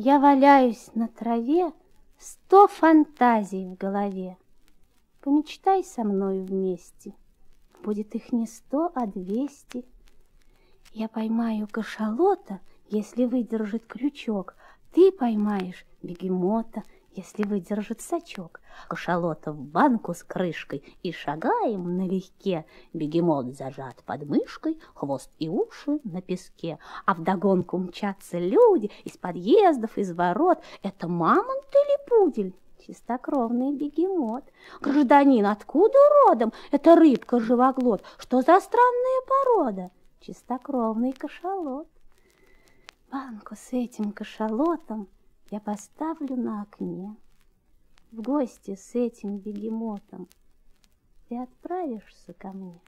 Я валяюсь на траве, Сто фантазий в голове. Помечтай со мною вместе, Будет их не сто, а двести. Я поймаю кашалота, Если выдержит крючок, Ты поймаешь бегемота, Если выдержит сачок. Кашалота в банку с крышкой И шагаем налегке. Бегемот зажат под мышкой, Хвост и уши на песке. А вдогонку мчатся люди Из подъездов, из ворот. Это мамонт или пудель? Чистокровный бегемот. Гражданин, откуда родом? Это рыбка-живоглот. Что за странная порода? Чистокровный кашалот. Банку с этим кашалотом я поставлю на окне. В гости с этим бегемотом ты отправишься ко мне.